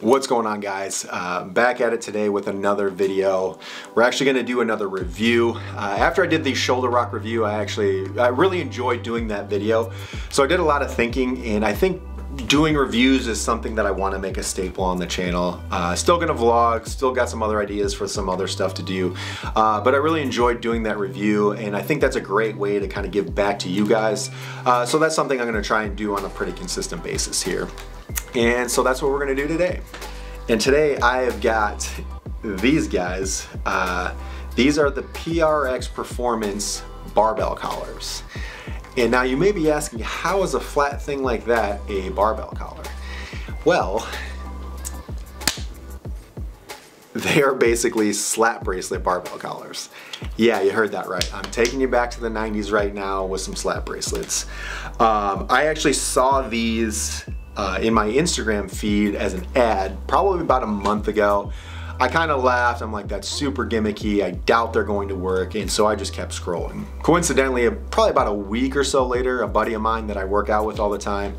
What's going on guys? Uh, back at it today with another video. We're actually going to do another review. Uh, after I did the shoulder rock review, I actually, I really enjoyed doing that video. So I did a lot of thinking and I think doing reviews is something that I want to make a staple on the channel. Uh, still gonna vlog, still got some other ideas for some other stuff to do, uh, but I really enjoyed doing that review and I think that's a great way to kind of give back to you guys. Uh, so that's something I'm gonna try and do on a pretty consistent basis here. And so that's what we're gonna do today. And today I have got these guys. Uh, these are the PRX Performance barbell collars. And now you may be asking, how is a flat thing like that a barbell collar? Well, they are basically slap bracelet barbell collars. Yeah, you heard that right. I'm taking you back to the 90s right now with some slap bracelets. Um, I actually saw these uh, in my Instagram feed as an ad probably about a month ago. I kind of laughed. I'm like, that's super gimmicky. I doubt they're going to work. And so I just kept scrolling. Coincidentally, probably about a week or so later, a buddy of mine that I work out with all the time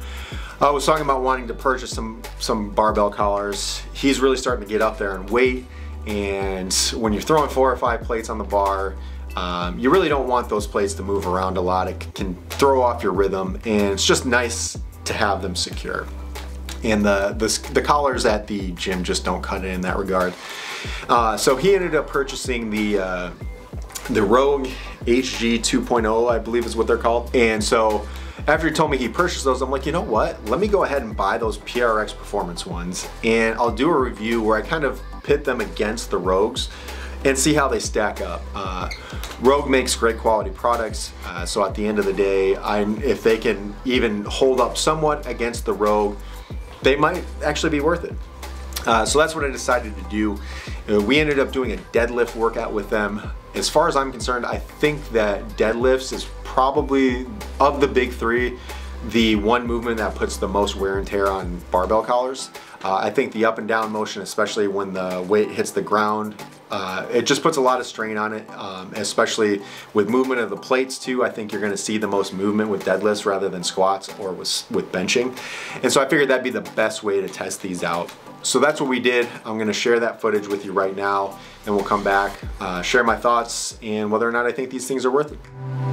I was talking about wanting to purchase some, some barbell collars. He's really starting to get up there in weight. And when you're throwing four or five plates on the bar, um, you really don't want those plates to move around a lot. It can throw off your rhythm and it's just nice to have them secure. And the, the, the collars at the gym just don't cut it in that regard. Uh, so he ended up purchasing the, uh, the Rogue HG 2.0, I believe is what they're called. And so after he told me he purchased those, I'm like, you know what? Let me go ahead and buy those PRX Performance ones. And I'll do a review where I kind of pit them against the Rogues and see how they stack up. Uh, Rogue makes great quality products, uh, so at the end of the day, I, if they can even hold up somewhat against the Rogue, they might actually be worth it. Uh, so that's what I decided to do. Uh, we ended up doing a deadlift workout with them. As far as I'm concerned, I think that deadlifts is probably, of the big three, the one movement that puts the most wear and tear on barbell collars. Uh, I think the up and down motion, especially when the weight hits the ground, uh, it just puts a lot of strain on it, um, especially with movement of the plates too. I think you're going to see the most movement with deadlifts rather than squats or with, with benching. And so I figured that'd be the best way to test these out. So that's what we did. I'm going to share that footage with you right now and we'll come back, uh, share my thoughts and whether or not I think these things are worth it.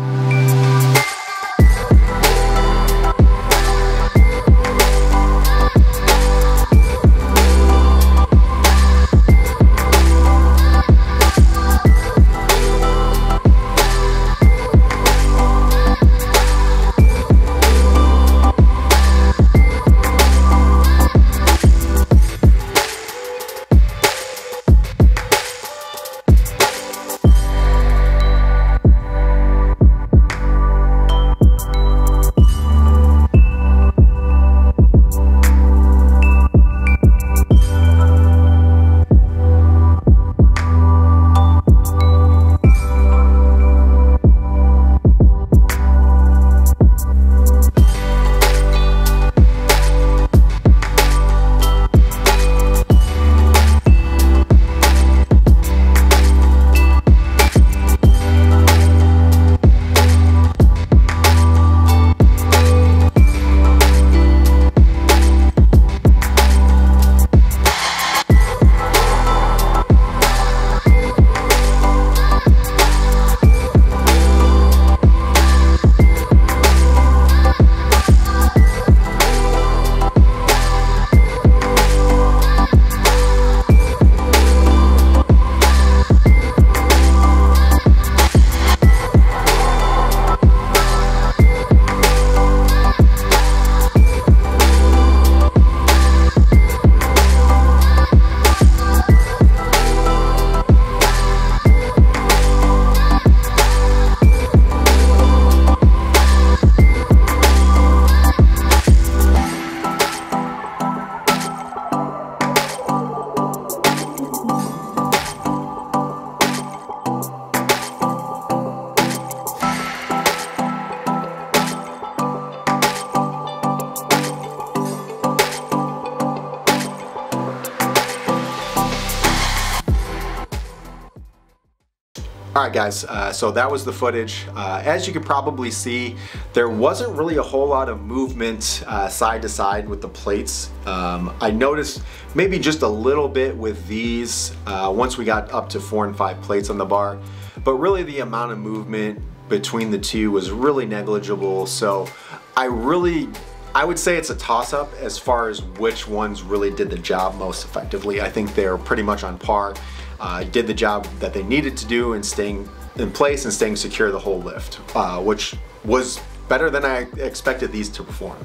Alright guys, uh, so that was the footage. Uh, as you could probably see, there wasn't really a whole lot of movement uh, side to side with the plates. Um, I noticed maybe just a little bit with these uh, once we got up to four and five plates on the bar, but really the amount of movement between the two was really negligible. So I really I would say it's a toss-up as far as which ones really did the job most effectively. I think they're pretty much on par uh, did the job that they needed to do and staying in place and staying secure the whole lift, uh, which was better than I expected these to perform.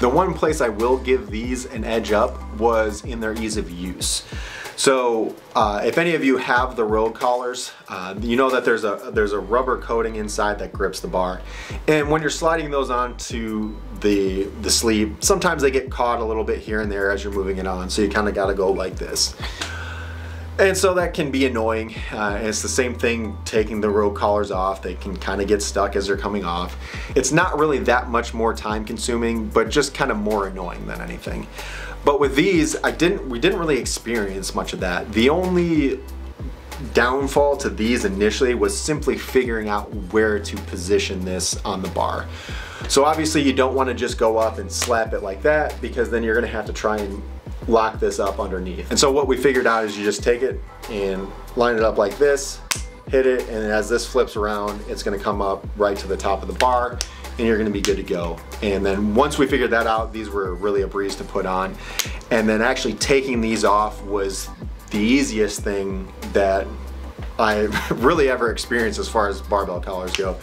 The one place I will give these an edge up was in their ease of use. So uh, if any of you have the Rogue collars, uh, you know that there's a there's a rubber coating inside that grips the bar. And when you're sliding those onto the, the sleeve, sometimes they get caught a little bit here and there as you're moving it on. So you kind of got to go like this. And so that can be annoying. Uh, it's the same thing taking the rogue collars off. They can kind of get stuck as they're coming off. It's not really that much more time consuming, but just kind of more annoying than anything. But with these, I didn't. we didn't really experience much of that. The only downfall to these initially was simply figuring out where to position this on the bar. So obviously you don't want to just go up and slap it like that because then you're going to have to try and lock this up underneath. And so what we figured out is you just take it and line it up like this, hit it, and as this flips around, it's gonna come up right to the top of the bar and you're gonna be good to go. And then once we figured that out, these were really a breeze to put on. And then actually taking these off was the easiest thing that I really ever experienced as far as barbell collars go.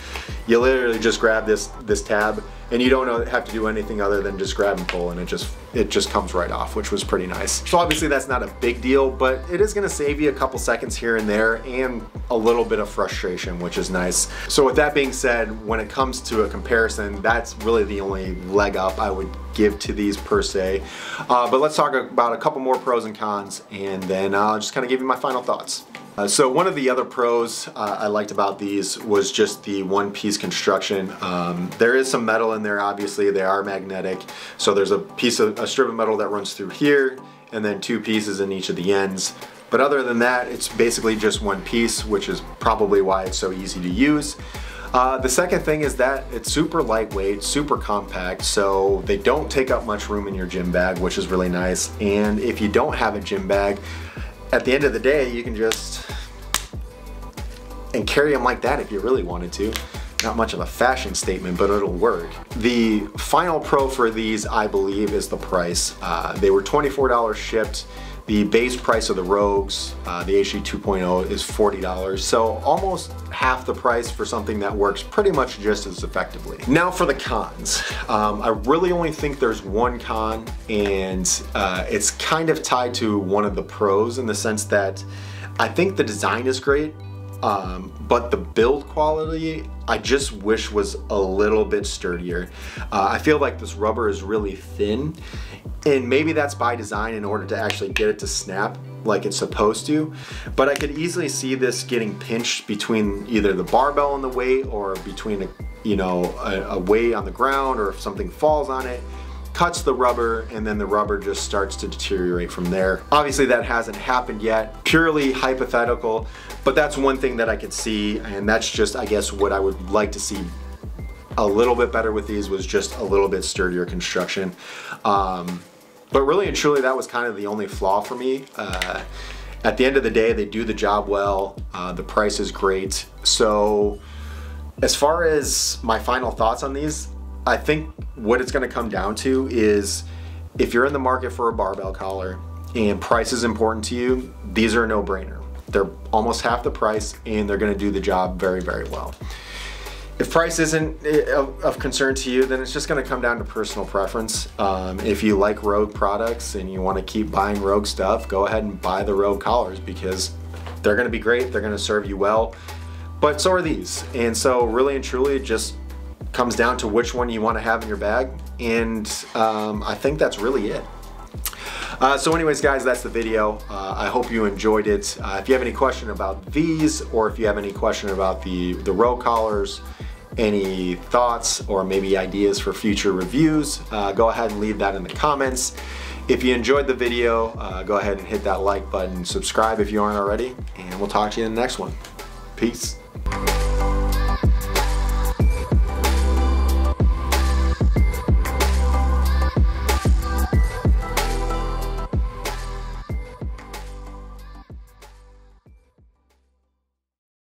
You literally just grab this this tab and you don't have to do anything other than just grab and pull and it just it just comes right off which was pretty nice. So obviously that's not a big deal but it is going to save you a couple seconds here and there and a little bit of frustration which is nice. So with that being said when it comes to a comparison that's really the only leg up I would give to these per se. Uh, but let's talk about a couple more pros and cons and then I'll just kind of give you my final thoughts. Uh, so one of the other pros uh, I liked about these was just the one piece construction. Um, there is some metal in there obviously, they are magnetic. So there's a piece of, a strip of metal that runs through here and then two pieces in each of the ends. But other than that, it's basically just one piece, which is probably why it's so easy to use. Uh, the second thing is that it's super lightweight, super compact, so they don't take up much room in your gym bag, which is really nice. And if you don't have a gym bag, at the end of the day, you can just and carry them like that if you really wanted to. Not much of a fashion statement, but it'll work. The final pro for these, I believe, is the price. Uh, they were $24 shipped. The base price of the Rogues, uh, the HG 2.0 is $40. So almost half the price for something that works pretty much just as effectively. Now for the cons. Um, I really only think there's one con and uh, it's kind of tied to one of the pros in the sense that I think the design is great, um, but the build quality I just wish was a little bit sturdier. Uh, I feel like this rubber is really thin and maybe that's by design in order to actually get it to snap like it's supposed to. But I could easily see this getting pinched between either the barbell and the weight or between a, you know, a, a weight on the ground or if something falls on it cuts the rubber and then the rubber just starts to deteriorate from there. Obviously that hasn't happened yet, purely hypothetical, but that's one thing that I could see and that's just I guess what I would like to see a little bit better with these was just a little bit sturdier construction. Um, but really and truly, that was kind of the only flaw for me. Uh, at the end of the day, they do the job well. Uh, the price is great. So as far as my final thoughts on these, I think what it's gonna come down to is if you're in the market for a barbell collar and price is important to you, these are a no-brainer. They're almost half the price and they're gonna do the job very, very well. If price isn't eh, of, concern to you, then it's just gonna come down to personal preference. Um, if you like Rogue products and you wanna keep buying Rogue stuff, go ahead and buy the Rogue collars because they're gonna be great, they're gonna serve you well, but so are these. And so really and truly, just comes down to which one you wanna have in your bag. And um, I think that's really it. Uh, so anyways guys, that's the video. Uh, I hope you enjoyed it. Uh, if you have any question about these or if you have any question about the, the Rogue collars, any thoughts or maybe ideas for future reviews, uh, go ahead and leave that in the comments. If you enjoyed the video, uh, go ahead and hit that like button, subscribe if you aren't already, and we'll talk to you in the next one. Peace.